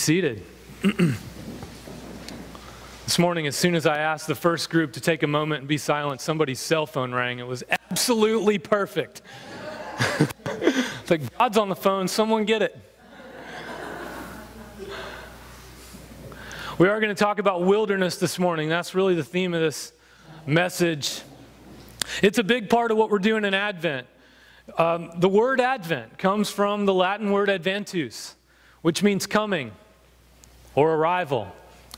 seated. this morning, as soon as I asked the first group to take a moment and be silent, somebody's cell phone rang. It was absolutely perfect. like, God's on the phone, someone get it. We are going to talk about wilderness this morning. That's really the theme of this message. It's a big part of what we're doing in Advent. Um, the word Advent comes from the Latin word adventus, which means coming or arrival.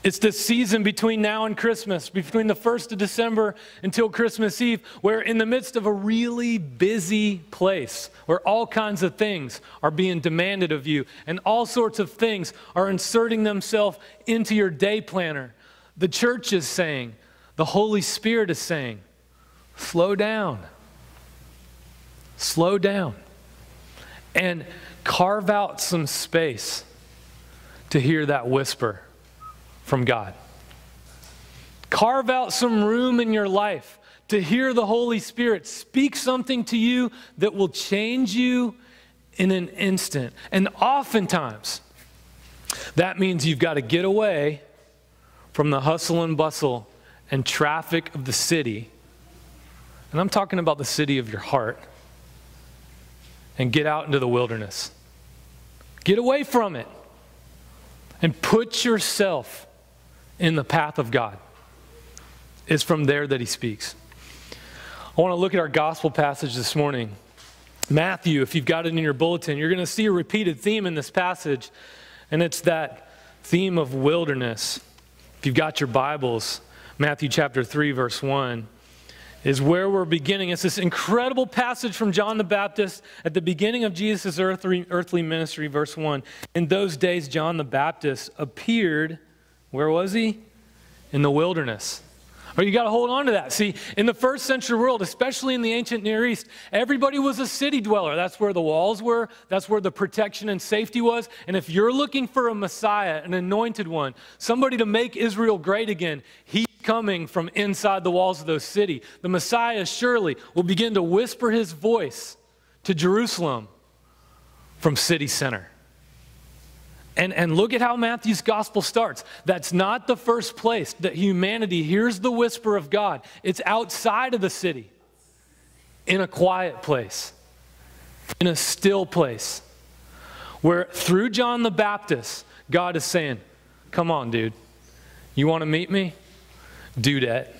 It's the season between now and Christmas, between the 1st of December until Christmas Eve, where in the midst of a really busy place, where all kinds of things are being demanded of you, and all sorts of things are inserting themselves into your day planner, the church is saying, the Holy Spirit is saying, slow down. Slow down. And carve out some space to hear that whisper from God. Carve out some room in your life to hear the Holy Spirit speak something to you that will change you in an instant. And oftentimes, that means you've got to get away from the hustle and bustle and traffic of the city. And I'm talking about the city of your heart. And get out into the wilderness. Get away from it and put yourself in the path of God. It's from there that he speaks. I want to look at our gospel passage this morning. Matthew, if you've got it in your bulletin, you're going to see a repeated theme in this passage, and it's that theme of wilderness. If you've got your Bibles, Matthew chapter 3, verse 1 is where we're beginning. It's this incredible passage from John the Baptist at the beginning of Jesus' earthly, earthly ministry, verse 1. In those days, John the Baptist appeared, where was he? In the wilderness. Or oh, you got to hold on to that. See, in the first century world, especially in the ancient Near East, everybody was a city dweller. That's where the walls were, that's where the protection and safety was. And if you're looking for a Messiah, an anointed one, somebody to make Israel great again, he coming from inside the walls of those city. The Messiah surely will begin to whisper his voice to Jerusalem from city center. And, and look at how Matthew's gospel starts. That's not the first place that humanity hears the whisper of God. It's outside of the city, in a quiet place, in a still place, where through John the Baptist, God is saying, Come on, dude. You want to meet me? Do that.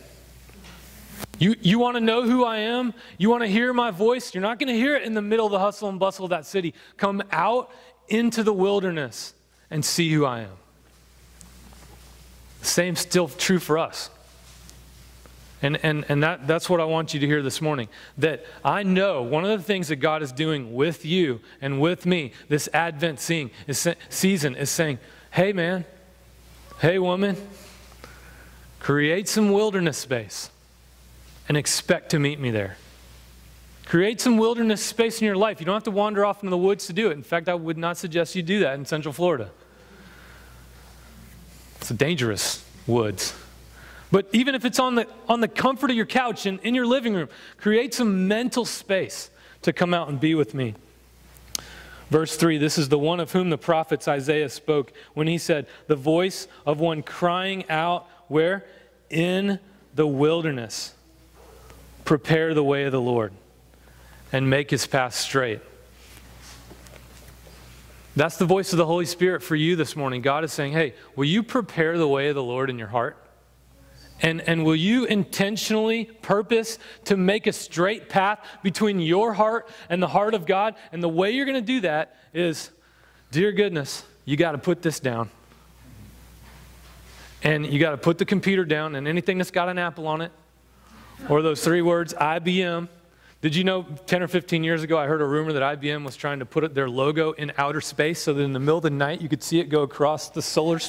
You, you want to know who I am? You want to hear my voice? You're not going to hear it in the middle of the hustle and bustle of that city. Come out into the wilderness and see who I am. Same still true for us. And, and, and that, that's what I want you to hear this morning. That I know one of the things that God is doing with you and with me this Advent seeing, is, season is saying, hey, man, hey, woman, Create some wilderness space and expect to meet me there. Create some wilderness space in your life. You don't have to wander off into the woods to do it. In fact, I would not suggest you do that in Central Florida. It's a dangerous woods. But even if it's on the, on the comfort of your couch and in your living room, create some mental space to come out and be with me. Verse 3 This is the one of whom the prophets Isaiah spoke when he said, The voice of one crying out where? In the wilderness. Prepare the way of the Lord and make his path straight. That's the voice of the Holy Spirit for you this morning. God is saying, hey, will you prepare the way of the Lord in your heart? And, and will you intentionally purpose to make a straight path between your heart and the heart of God? And the way you're going to do that is, dear goodness, you got to put this down. And you got to put the computer down and anything that's got an apple on it, or those three words, IBM. Did you know 10 or 15 years ago, I heard a rumor that IBM was trying to put their logo in outer space so that in the middle of the night you could see it go across the solar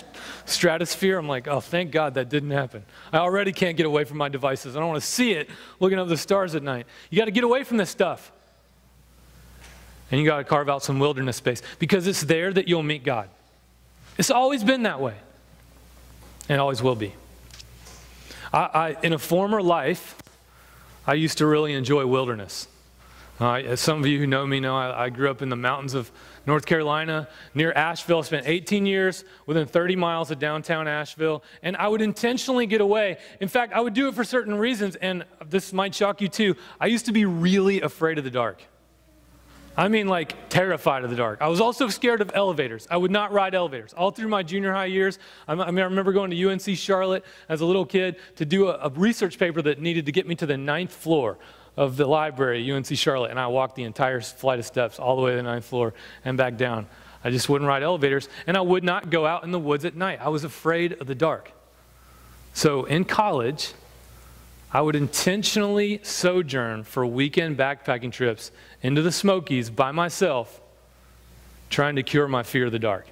stratosphere? I'm like, oh, thank God that didn't happen. I already can't get away from my devices. I don't want to see it looking up the stars at night. You got to get away from this stuff. And you got to carve out some wilderness space because it's there that you'll meet God. It's always been that way and always will be. I, I, in a former life, I used to really enjoy wilderness. Uh, as some of you who know me know, I, I, grew up in the mountains of North Carolina near Asheville. Spent 18 years within 30 miles of downtown Asheville, and I would intentionally get away. In fact, I would do it for certain reasons, and this might shock you too. I used to be really afraid of the dark. I mean, like terrified of the dark. I was also scared of elevators. I would not ride elevators. All through my junior high years, I, mean, I remember going to UNC Charlotte as a little kid to do a, a research paper that needed to get me to the ninth floor of the library at UNC Charlotte, and I walked the entire flight of steps all the way to the ninth floor and back down. I just wouldn't ride elevators, and I would not go out in the woods at night. I was afraid of the dark. So in college, I would intentionally sojourn for weekend backpacking trips into the Smokies by myself, trying to cure my fear of the dark.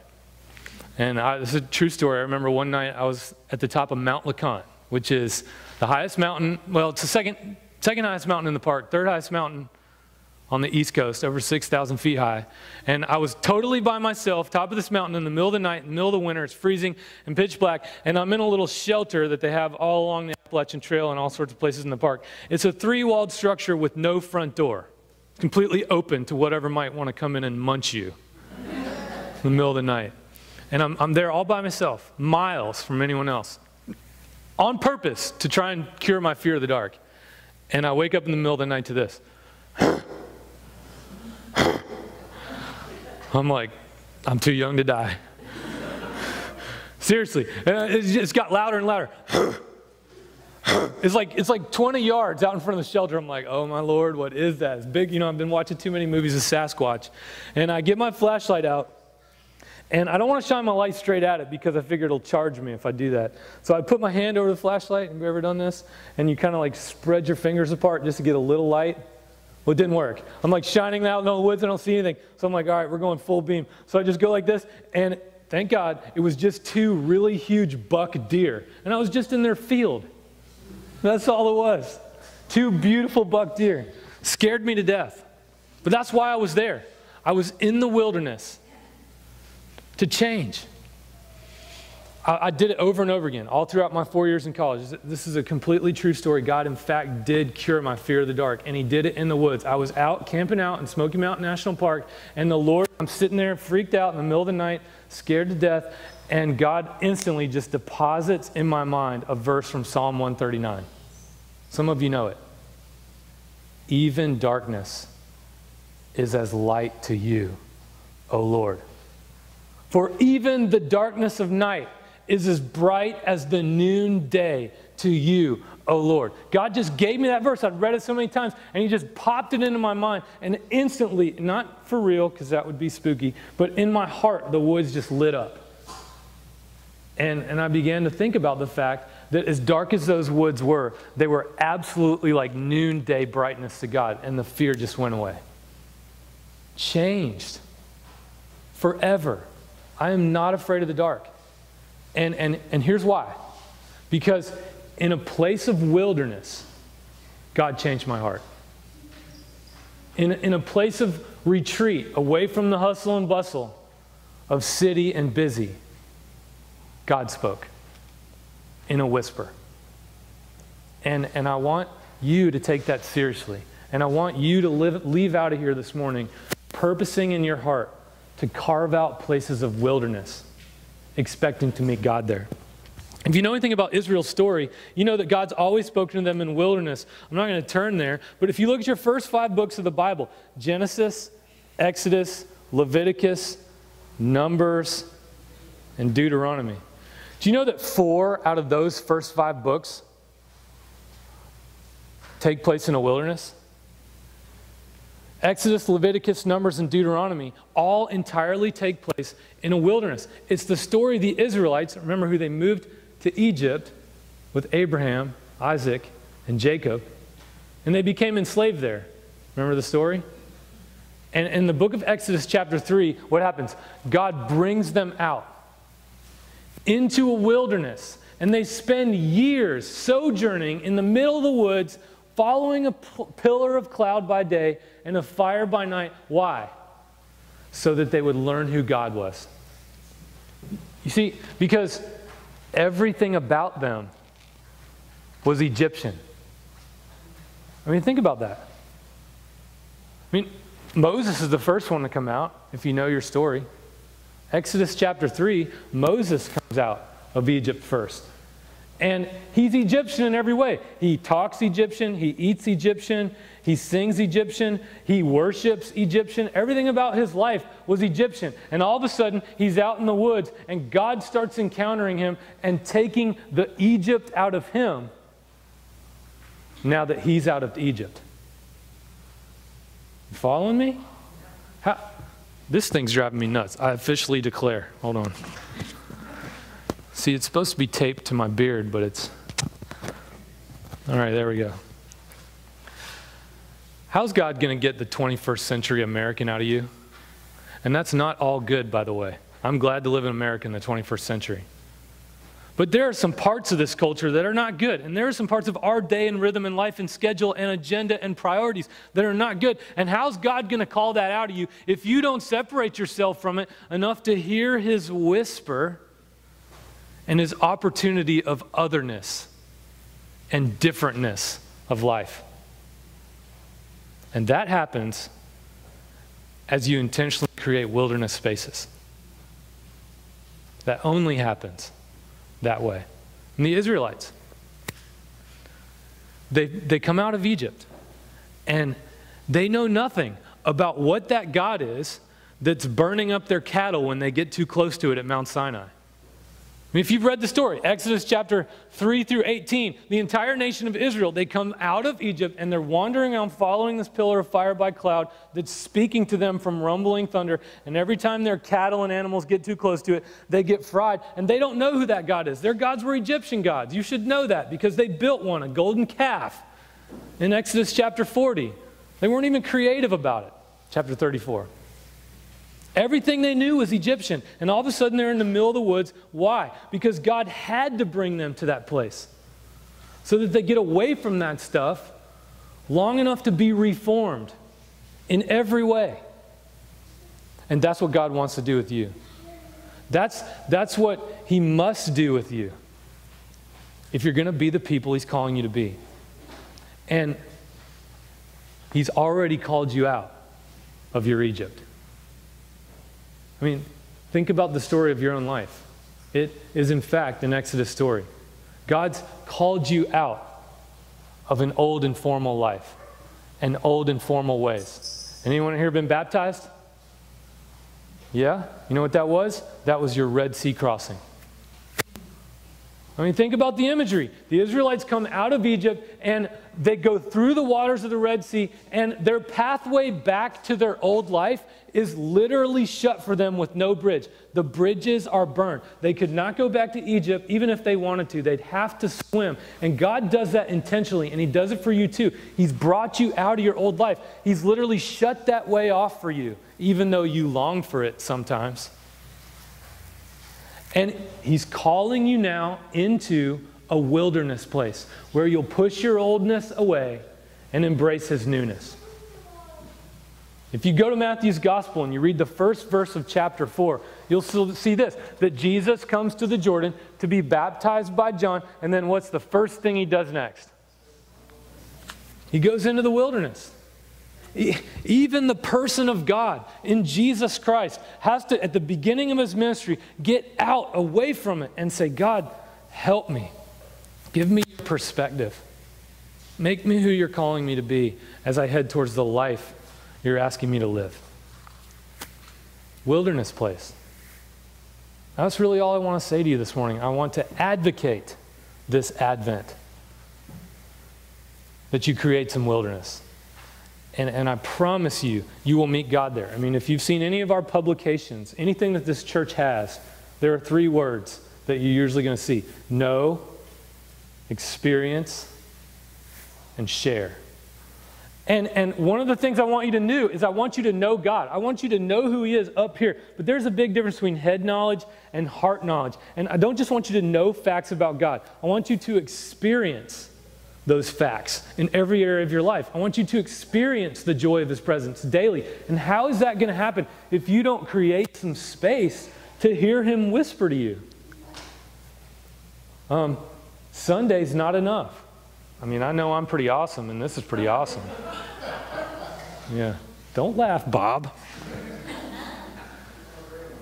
And I, this is a true story. I remember one night I was at the top of Mount LeConte, which is the highest mountain. Well, it's the second second highest mountain in the park, third highest mountain on the East Coast, over 6,000 feet high. And I was totally by myself, top of this mountain in the middle of the night, in the middle of the winter. It's freezing and pitch black. And I'm in a little shelter that they have all along the Appalachian Trail and all sorts of places in the park. It's a three walled structure with no front door, completely open to whatever might want to come in and munch you in the middle of the night. And I'm, I'm there all by myself, miles from anyone else, on purpose to try and cure my fear of the dark. And I wake up in the middle of the night to this. I'm like, I'm too young to die. Seriously, it just got louder and louder. it's like it's like 20 yards out in front of the shelter. I'm like, oh my lord, what is that? It's big. You know, I've been watching too many movies of Sasquatch, and I get my flashlight out, and I don't want to shine my light straight at it because I figure it'll charge me if I do that. So I put my hand over the flashlight. Have you ever done this? And you kind of like spread your fingers apart just to get a little light. Well, it didn't work. I'm like shining out in the woods. I don't see anything. So I'm like, all right, we're going full beam. So I just go like this. And thank God, it was just two really huge buck deer. And I was just in their field. That's all it was. Two beautiful buck deer. Scared me to death. But that's why I was there. I was in the wilderness to change. I, I, did it over and over again, all throughout my four years in college. This is a completely true story. God, in fact, did cure my fear of the dark, and He did it in the woods. I was out camping out in Smoky Mountain National Park, and the Lord, I'm sitting there freaked out in the middle of the night, scared to death, and God instantly just deposits in my mind a verse from Psalm 139. Some of you know it. Even darkness is as light to you, O Lord. For even the darkness of night is as bright as the noonday to you, O Lord. God just gave me that verse. I'd read it so many times, and He just popped it into my mind. And instantly, not for real, because that would be spooky, but in my heart, the woods just lit up. And, and I began to think about the fact that as dark as those woods were, they were absolutely like noonday brightness to God, and the fear just went away. Changed forever. I am not afraid of the dark. And, and, and here's why because in a place of wilderness, God changed my heart. In, in a place of retreat, away from the hustle and bustle of city and busy, God spoke in a whisper. And, and I want you to take that seriously. And I want you to live, leave out of here this morning purposing in your heart to carve out places of wilderness, expecting to meet God there. If you know anything about Israel's story, you know that God's always spoken to them in wilderness. I'm not going to turn there, but if you look at your first five books of the Bible Genesis, Exodus, Leviticus, Numbers, and Deuteronomy. Do you know that four out of those first five books take place in a wilderness? Exodus, Leviticus, Numbers, and Deuteronomy all entirely take place in a wilderness. It's the story of the Israelites. Remember who they moved to Egypt with Abraham, Isaac, and Jacob, and they became enslaved there. Remember the story? And in the book of Exodus, chapter 3, what happens? God brings them out into a wilderness, and they spend years sojourning in the middle of the woods, following a pillar of cloud by day and a fire by night. Why? So that they would learn who God was. You see, because everything about them was Egyptian. I mean, think about that. I mean, Moses is the first one to come out, if you know your story. Exodus chapter 3, Moses comes out of Egypt first. And he's Egyptian in every way. He talks Egyptian, he eats Egyptian, he sings Egyptian, he worships Egyptian. Everything about his life was Egyptian. And all of a sudden, he's out in the woods, and God starts encountering him and taking the Egypt out of him now that he's out of Egypt. You following me? How? This thing's driving me nuts. I officially declare. Hold on. See, it's supposed to be taped to my beard, but it's. All right, there we go. How's God going to get the 21st century American out of you? And that's not all good, by the way. I'm glad to live in America in the 21st century. But there are some parts of this culture that are not good. And there are some parts of our day and rhythm and life and schedule and agenda and priorities that are not good. And how's God going to call that out of you if you don't separate yourself from it enough to hear his whisper and his opportunity of otherness and differentness of life. And that happens as you intentionally create wilderness spaces. That only happens that way. And the Israelites, they, they come out of Egypt and they know nothing about what that God is that's burning up their cattle when they get too close to it at Mount Sinai mean, if you've read the story, Exodus chapter 3 through 18, the entire nation of Israel, they come out of Egypt and they're wandering around following this pillar of fire by cloud that's speaking to them from rumbling thunder. And every time their cattle and animals get too close to it, they get fried. And they don't know who that God is. Their gods were Egyptian gods. You should know that because they built one, a golden calf, in Exodus chapter 40. They weren't even creative about it. Chapter 34. Everything they knew was Egyptian. And all of a sudden they're in the middle of the woods. Why? Because God had to bring them to that place so that they get away from that stuff long enough to be reformed in every way. And that's what God wants to do with you. That's, that's what He must do with you if you're going to be the people He's calling you to be. And He's already called you out of your Egypt. I mean, think about the story of your own life. It is, in fact, an Exodus story. God's called you out of an old and formal life and old and formal ways. Anyone here been baptized? Yeah? You know what that was? That was your Red Sea crossing. I mean, think about the imagery. The Israelites come out of Egypt and they go through the waters of the Red Sea, and their pathway back to their old life is literally shut for them with no bridge. The bridges are burned. They could not go back to Egypt even if they wanted to. They'd have to swim. And God does that intentionally, and He does it for you too. He's brought you out of your old life. He's literally shut that way off for you, even though you long for it sometimes. And He's calling you now into a wilderness place where you'll push your oldness away and embrace His newness. If you go to Matthew's gospel and you read the first verse of chapter 4, you'll see this that Jesus comes to the Jordan to be baptized by John, and then what's the first thing he does next? He goes into the wilderness. Even the person of God in Jesus Christ has to, at the beginning of his ministry, get out away from it and say, God, help me. Give me your perspective. Make me who you're calling me to be as I head towards the life you're asking me to live. Wilderness place. That's really all I want to say to you this morning. I want to advocate this Advent that you create some wilderness. And, and I promise you, you will meet God there. I mean, if you've seen any of our publications, anything that this church has, there are three words that you're usually going to see know, experience, and share. And, and one of the things I want you to know is I want you to know God. I want you to know who He is up here. But there's a big difference between head knowledge and heart knowledge. And I don't just want you to know facts about God, I want you to experience those facts in every area of your life. I want you to experience the joy of His presence daily. And how is that going to happen if you don't create some space to hear Him whisper to you? Um, Sunday's not enough. I mean, I know I'm pretty awesome, and this is pretty awesome. Yeah. Don't laugh, Bob.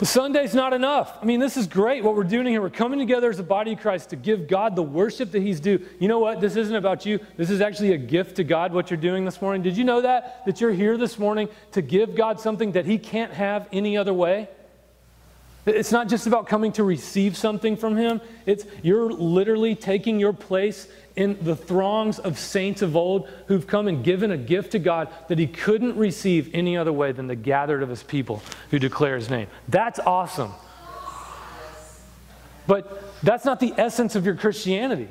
But Sunday's not enough. I mean, this is great what we're doing here. We're coming together as a body of Christ to give God the worship that He's due. You know what? This isn't about you. This is actually a gift to God, what you're doing this morning. Did you know that? That you're here this morning to give God something that He can't have any other way? It's not just about coming to receive something from Him, it's you're literally taking your place in the throngs of saints of old who've come and given a gift to God that he couldn't receive any other way than the gathered of his people who declare his name. That's awesome. But that's not the essence of your Christianity.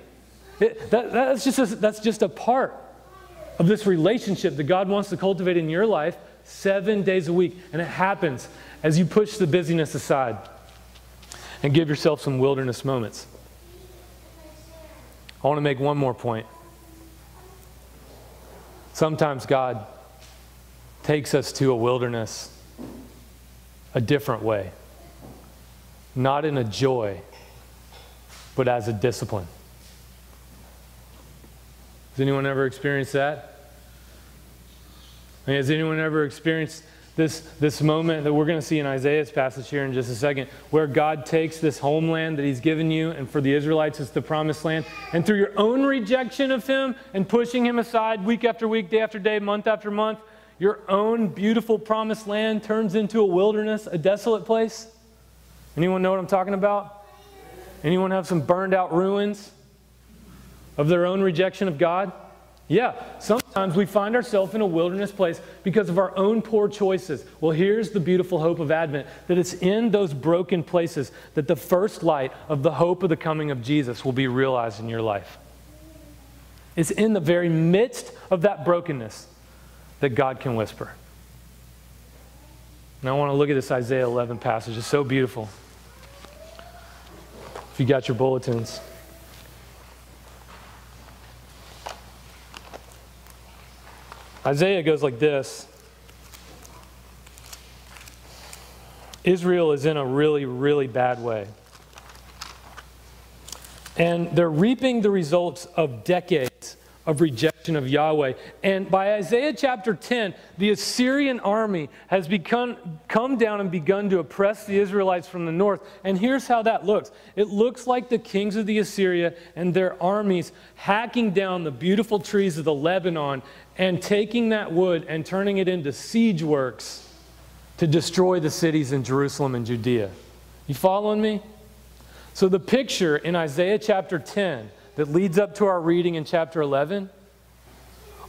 It, that, that's, just a, that's just a part of this relationship that God wants to cultivate in your life seven days a week. And it happens as you push the busyness aside and give yourself some wilderness moments. I want to make one more point. Sometimes God takes us to a wilderness a different way, not in a joy, but as a discipline. Has anyone ever experienced that? Mean, has anyone ever experienced this, this moment that we're going to see in Isaiah's passage here in just a second, where God takes this homeland that He's given you, and for the Israelites, it's the promised land, and through your own rejection of Him and pushing Him aside week after week, day after day, month after month, your own beautiful promised land turns into a wilderness, a desolate place. Anyone know what I'm talking about? Anyone have some burned out ruins of their own rejection of God? Yeah, sometimes we find ourselves in a wilderness place because of our own poor choices. Well, here's the beautiful hope of Advent that it's in those broken places that the first light of the hope of the coming of Jesus will be realized in your life. It's in the very midst of that brokenness that God can whisper. Now, I want to look at this Isaiah 11 passage. It's so beautiful. If you got your bulletins. Isaiah goes like this Israel is in a really, really bad way. And they're reaping the results of decades of rejection of Yahweh. And by Isaiah chapter 10, the Assyrian army has become, come down and begun to oppress the Israelites from the north. And here's how that looks it looks like the kings of the Assyria and their armies hacking down the beautiful trees of the Lebanon and taking that wood and turning it into siege works to destroy the cities in Jerusalem and Judea. You following me? So, the picture in Isaiah chapter 10 that leads up to our reading in chapter 11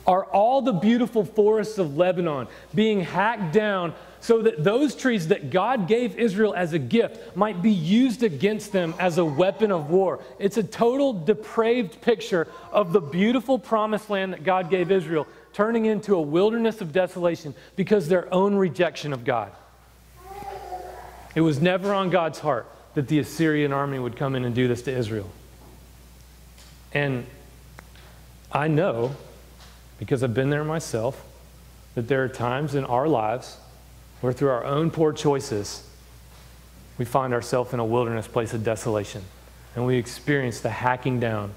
are all the beautiful forests of Lebanon being hacked down so that those trees that God gave Israel as a gift might be used against them as a weapon of war. It's a total depraved picture of the beautiful promised land that God gave Israel turning into a wilderness of desolation because their own rejection of God. It was never on God's heart that the Assyrian army would come in and do this to Israel. And I know, because I've been there myself, that there are times in our lives where through our own poor choices, we find ourselves in a wilderness place of desolation. And we experience the hacking down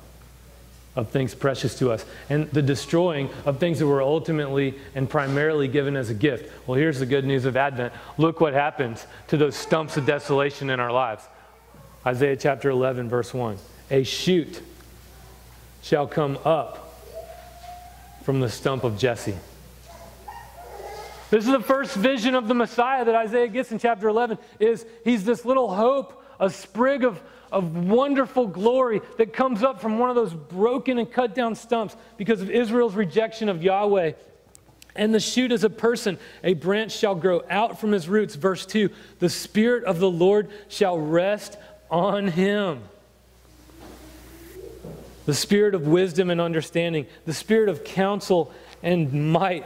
of things precious to us and the destroying of things that were ultimately and primarily given as a gift. Well, here's the good news of Advent. Look what happens to those stumps of desolation in our lives. Isaiah chapter 11, verse 1. A shoot shall come up from the stump of Jesse. This is the first vision of the Messiah that Isaiah gets in chapter 11 is he's this little hope, a sprig of, of wonderful glory that comes up from one of those broken and cut down stumps because of Israel's rejection of Yahweh. And the shoot is a person. A branch shall grow out from his roots. Verse 2 The Spirit of the Lord shall rest on him the spirit of wisdom and understanding, the spirit of counsel and might.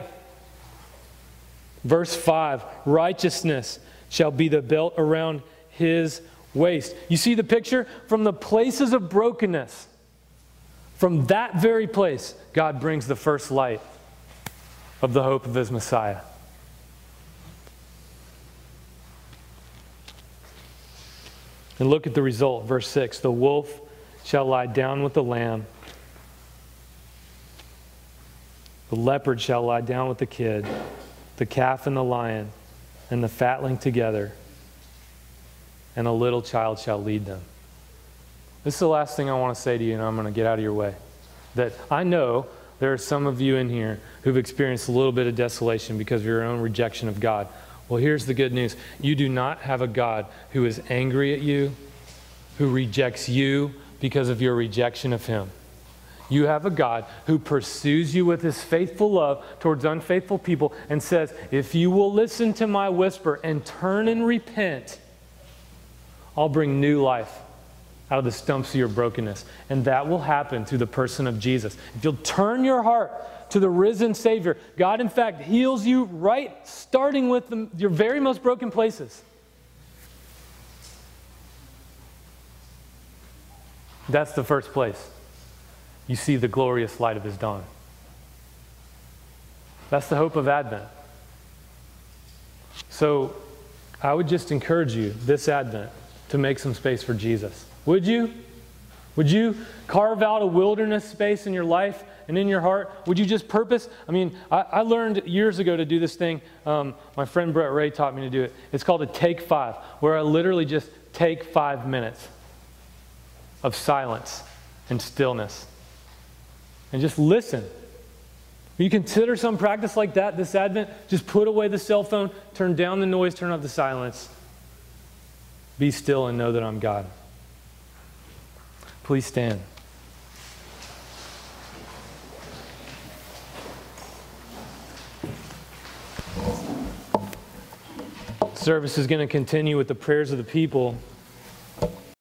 Verse 5 righteousness shall be the belt around his waist. You see the picture? From the places of brokenness, from that very place, God brings the first light of the hope of his Messiah. And look at the result, verse 6 the wolf shall lie down with the lamb. The leopard shall lie down with the kid, the calf and the lion and the fatling together, and a little child shall lead them. This is the last thing I want to say to you, and I'm going to get out of your way. That I know there are some of you in here who've experienced a little bit of desolation because of your own rejection of God. Well, here's the good news you do not have a God who is angry at you, who rejects you because of your rejection of Him. You have a God who pursues you with his faithful love towards unfaithful people and says, If you will listen to my whisper and turn and repent, I'll bring new life out of the stumps of your brokenness. And that will happen through the person of Jesus. If you'll turn your heart to the risen Savior, God, in fact, heals you right starting with the, your very most broken places. That's the first place you see the glorious light of his dawn. That's the hope of Advent. So I would just encourage you this Advent to make some space for Jesus. Would you? Would you carve out a wilderness space in your life and in your heart? Would you just purpose? I mean, I, I learned years ago to do this thing. Um, my friend Brett Ray taught me to do it. It's called a take five, where I literally just take five minutes of silence and stillness and just listen. Will you consider some practice like that this Advent? Just put away the cell phone, turn down the noise, turn off the silence. Be still and know that I'm God. Please stand. Service is going to continue with the prayers of the people.